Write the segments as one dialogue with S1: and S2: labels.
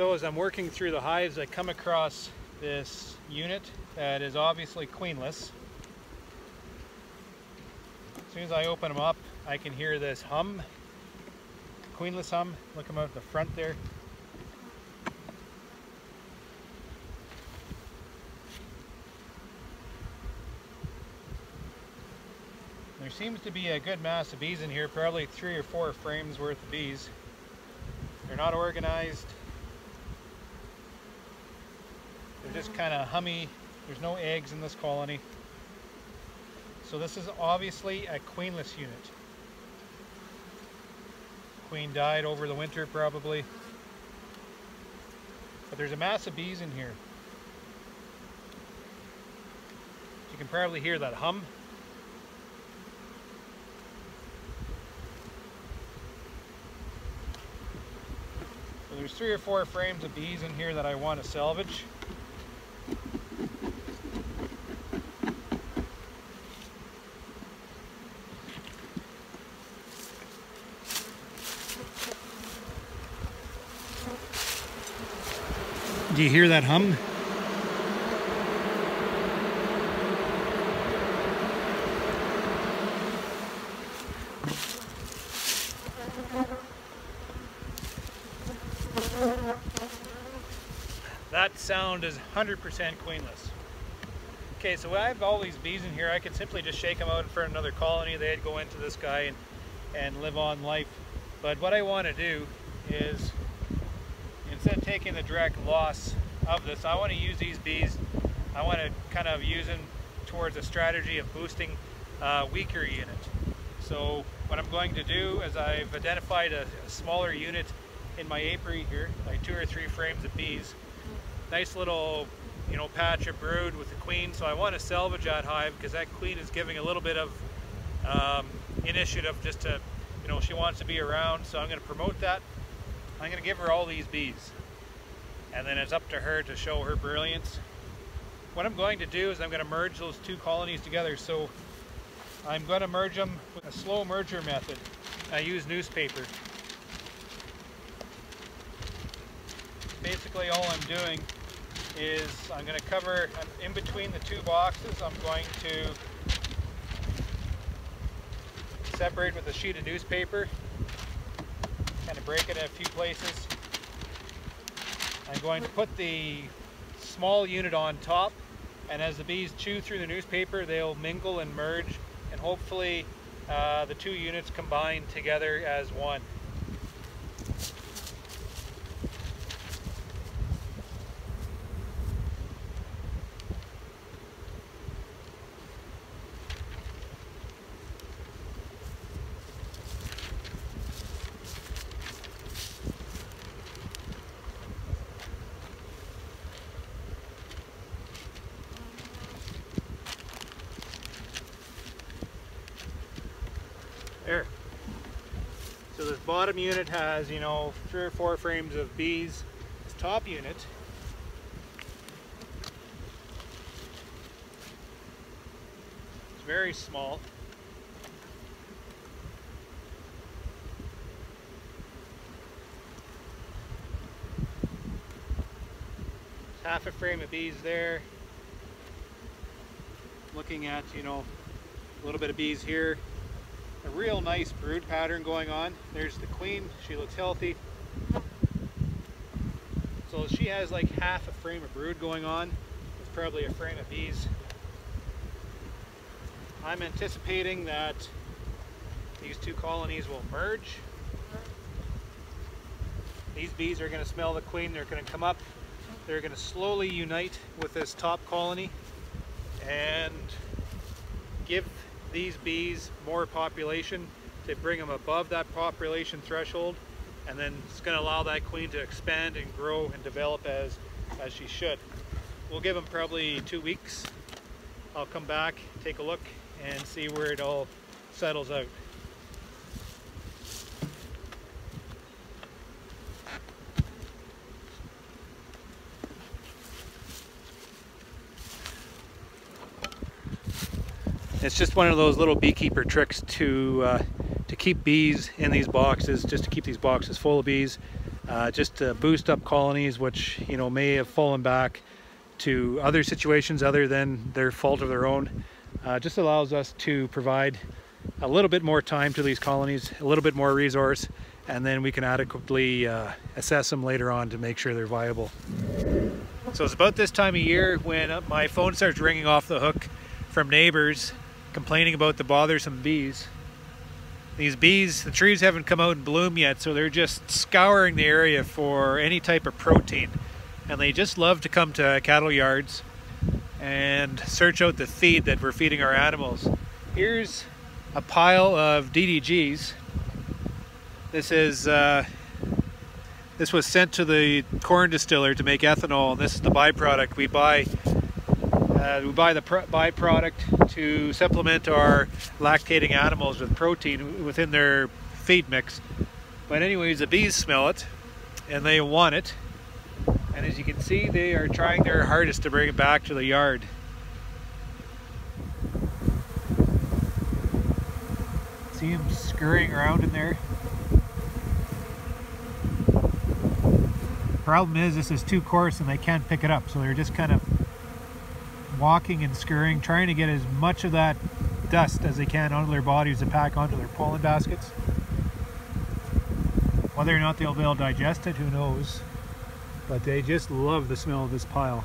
S1: So as I'm working through the hives, I come across this unit that is obviously queenless. As soon as I open them up, I can hear this hum, queenless hum. Look them out the front there. There seems to be a good mass of bees in here, probably three or four frames worth of bees. They're not organized. They're just kind of hummy. There's no eggs in this colony. So this is obviously a queenless unit. Queen died over the winter probably. But there's a mass of bees in here. You can probably hear that hum. So there's three or four frames of bees in here that I want to salvage. Do you hear that hum? That sound is 100% queenless. Okay, so I have all these bees in here. I could simply just shake them out for another colony. They'd go into this guy and, and live on life. But what I want to do is, instead of taking the direct loss of this, I want to use these bees. I want to kind of use them towards a strategy of boosting a weaker unit. So what I'm going to do is I've identified a, a smaller unit in my apiary here, like two or three frames of bees nice little you know patch of brood with the queen so I want to salvage that hive because that queen is giving a little bit of um, initiative just to you know she wants to be around so I'm going to promote that I'm going to give her all these bees and then it's up to her to show her brilliance. What I'm going to do is I'm going to merge those two colonies together. So I'm going to merge them with a slow merger method. I use newspaper. Basically all I'm doing is I'm going to cover in between the two boxes I'm going to separate with a sheet of newspaper kind of break it in a few places I'm going to put the small unit on top and as the bees chew through the newspaper they'll mingle and merge and hopefully uh, the two units combine together as one. There. So this bottom unit has, you know, three or four frames of bees. This top unit is very small. There's half a frame of bees there. Looking at, you know, a little bit of bees here a real nice brood pattern going on. There's the queen, she looks healthy. So she has like half a frame of brood going on. It's probably a frame of bees. I'm anticipating that these two colonies will merge. These bees are going to smell the queen, they're going to come up, they're going to slowly unite with this top colony and give these bees more population to bring them above that population threshold and then it's going to allow that queen to expand and grow and develop as as she should. We'll give them probably two weeks. I'll come back, take a look and see where it all settles out. It's just one of those little beekeeper tricks to uh, to keep bees in these boxes, just to keep these boxes full of bees. uh, just to boost up colonies which you know may have fallen back to other situations other than their fault of their own. Uh, just allows us to provide a little bit more time to these colonies, a little bit more resource, and then we can adequately uh, assess them later on to make sure they're viable. So it's about this time of year when uh, my phone starts ringing off the hook from neighbors complaining about the bothersome bees. These bees, the trees haven't come out in bloom yet, so they're just scouring the area for any type of protein. And they just love to come to cattle yards and search out the feed that we're feeding our animals. Here's a pile of DDGs. This is uh, this was sent to the corn distiller to make ethanol. And this is the byproduct we buy. Uh, we buy the byproduct to supplement our lactating animals with protein within their feed mix. But anyways, the bees smell it and they want it. And as you can see, they are trying their hardest to bring it back to the yard. See them scurrying around in there. Problem is, this is too coarse and they can't pick it up, so they're just kind of walking and scurrying, trying to get as much of that dust as they can onto their bodies to pack onto their pollen baskets. Whether or not they'll be able to digest it, who knows. But they just love the smell of this pile.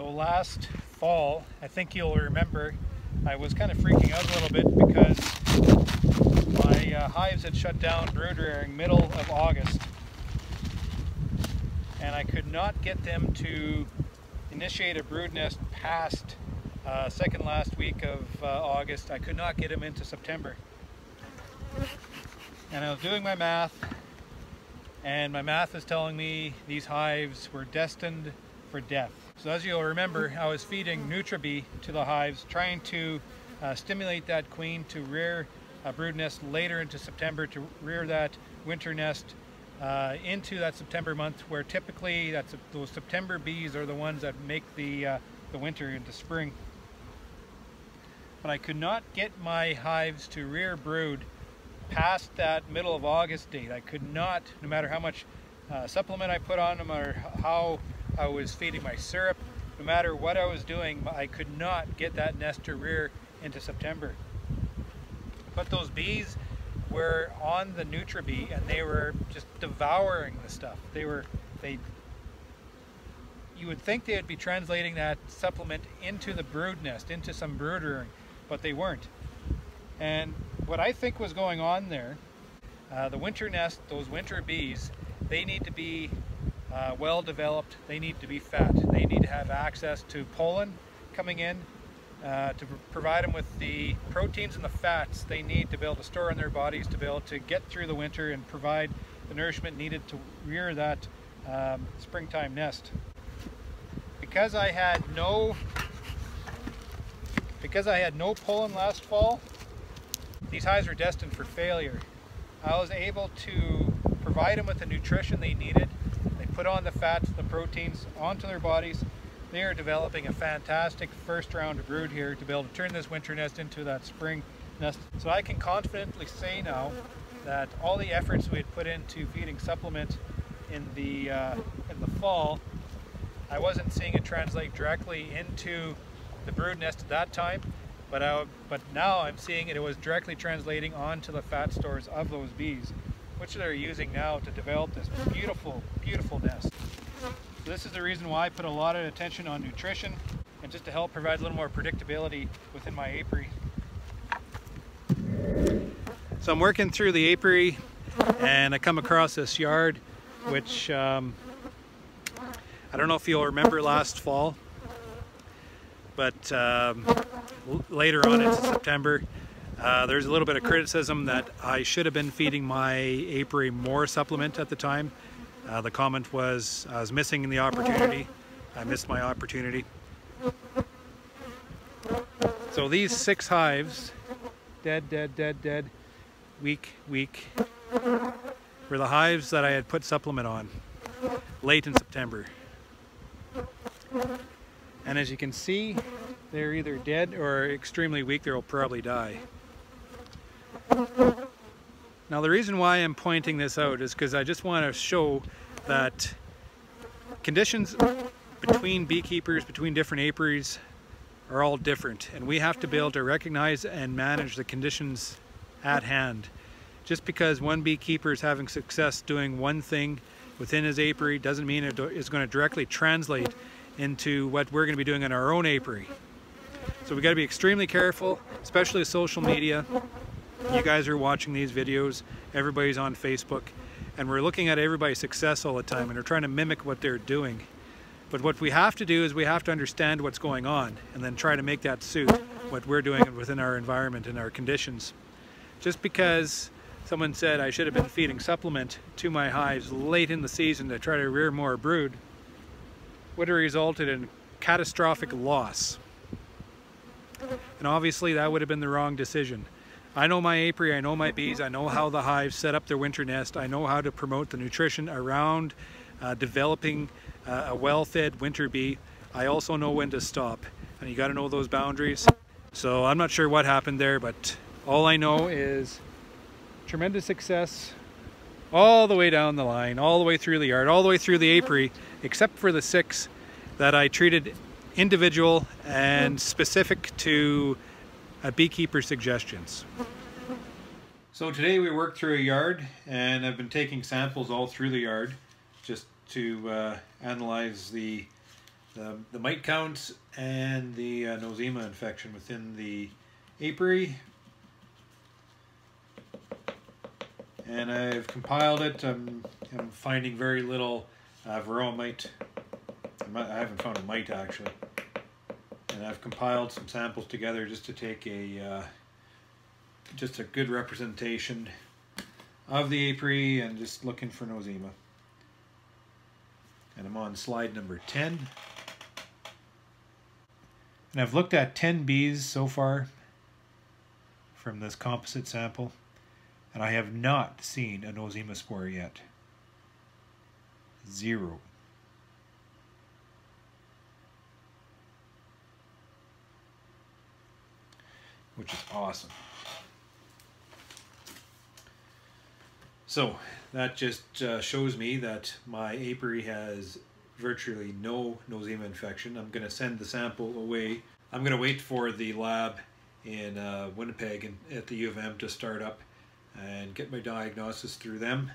S1: So last fall, I think you'll remember, I was kind of freaking out a little bit because my uh, hives had shut down brood rearing middle of August. And I could not get them to initiate a brood nest past uh, second last week of uh, August. I could not get them into September. And I was doing my math, and my math is telling me these hives were destined for death. So as you'll remember, I was feeding NutriBee to the hives, trying to uh, stimulate that queen to rear a brood nest later into September, to rear that winter nest uh, into that September month, where typically that's those September bees are the ones that make the, uh, the winter into spring. But I could not get my hives to rear brood past that middle of August date. I could not, no matter how much uh, supplement I put on them or how I was feeding my syrup. No matter what I was doing, I could not get that nest to rear into September. But those bees were on the NutriBee and they were just devouring the stuff. They were, they, you would think they would be translating that supplement into the brood nest, into some brood rearing, but they weren't. And what I think was going on there, uh, the winter nest, those winter bees, they need to be uh, well developed, they need to be fat. They need to have access to pollen coming in uh, to pr provide them with the proteins and the fats they need to be able to store in their bodies to be able to get through the winter and provide the nourishment needed to rear that um, springtime nest. Because I had no because I had no pollen last fall, these hives were destined for failure. I was able to provide them with the nutrition they needed put on the fats, the proteins onto their bodies. They are developing a fantastic first round of brood here to be able to turn this winter nest into that spring nest. So I can confidently say now that all the efforts we had put into feeding supplement in the uh, in the fall, I wasn't seeing it translate directly into the brood nest at that time, but I, but now I'm seeing it, it was directly translating onto the fat stores of those bees which they're using now to develop this beautiful, beautiful nest. This is the reason why I put a lot of attention on nutrition and just to help provide a little more predictability within my apiary. So I'm working through the apiary and I come across this yard which um, I don't know if you'll remember last fall but um, later on in September uh, there's a little bit of criticism that I should have been feeding my apiary more supplement at the time. Uh, the comment was I was missing the opportunity. I missed my opportunity. So these six hives, dead, dead, dead, dead, weak, weak. were the hives that I had put supplement on late in September. And as you can see, they're either dead or extremely weak, they'll probably die. Now the reason why I'm pointing this out is because I just want to show that conditions between beekeepers, between different apiaries, are all different. And we have to be able to recognize and manage the conditions at hand. Just because one beekeeper is having success doing one thing within his apiary doesn't mean it is going to directly translate into what we're going to be doing in our own apiary. So we got to be extremely careful, especially social media. You guys are watching these videos, everybody's on Facebook, and we're looking at everybody's success all the time and we're trying to mimic what they're doing. But what we have to do is we have to understand what's going on and then try to make that suit what we're doing within our environment and our conditions. Just because someone said I should have been feeding supplement to my hives late in the season to try to rear more brood would have resulted in catastrophic loss. And obviously that would have been the wrong decision. I know my apiary, I know my bees, I know how the hives set up their winter nest, I know how to promote the nutrition around uh, developing uh, a well-fed winter bee. I also know when to stop, and you got to know those boundaries. So I'm not sure what happened there, but all I know is tremendous success all the way down the line, all the way through the yard, all the way through the apiary, except for the six that I treated individual and specific to a beekeeper suggestions. So today we worked through a yard and I've been taking samples all through the yard just to uh, analyze the, the, the mite counts and the uh, nosema infection within the apiary. And I've compiled it. I'm, I'm finding very little uh, varroa mite. I haven't found a mite actually. And I've compiled some samples together just to take a uh, just a good representation of the apiary and just looking for nosema. And I'm on slide number 10. And I've looked at 10 bees so far from this composite sample, and I have not seen a nosema spore yet. Zero. Which is awesome. So that just uh, shows me that my apiary has virtually no nosema infection. I'm going to send the sample away. I'm going to wait for the lab in uh, Winnipeg and at the U of M to start up and get my diagnosis through them.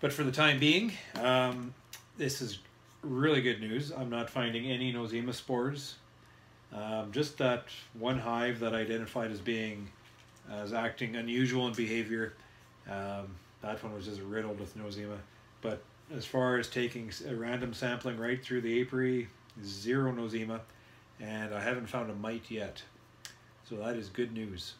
S1: But for the time being, um, this is really good news. I'm not finding any nosema spores. Um, just that one hive that I identified as being as acting unusual in behavior. Um, that one was just riddled with nosema. But as far as taking a random sampling right through the apiary, zero nosema, and I haven't found a mite yet. So that is good news.